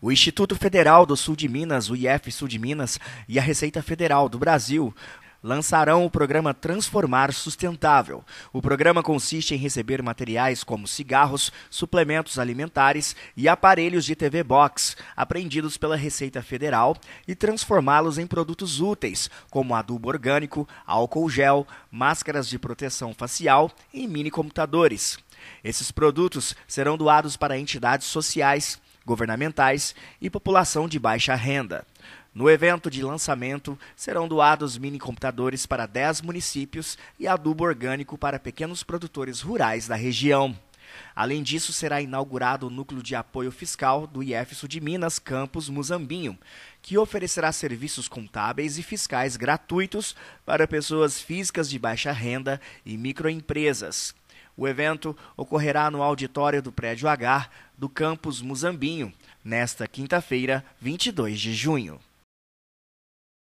O Instituto Federal do Sul de Minas, o IF Sul de Minas, e a Receita Federal do Brasil lançarão o programa Transformar Sustentável. O programa consiste em receber materiais como cigarros, suplementos alimentares e aparelhos de TV Box, apreendidos pela Receita Federal, e transformá-los em produtos úteis, como adubo orgânico, álcool gel, máscaras de proteção facial e mini computadores. Esses produtos serão doados para entidades sociais, governamentais e população de baixa renda. No evento de lançamento, serão doados mini computadores para 10 municípios e adubo orgânico para pequenos produtores rurais da região. Além disso, será inaugurado o núcleo de apoio fiscal do IF Sul de Minas, campus Muzambinho, que oferecerá serviços contábeis e fiscais gratuitos para pessoas físicas de baixa renda e microempresas. O evento ocorrerá no auditório do Prédio H do campus Muzambinho, nesta quinta-feira, 22 de junho.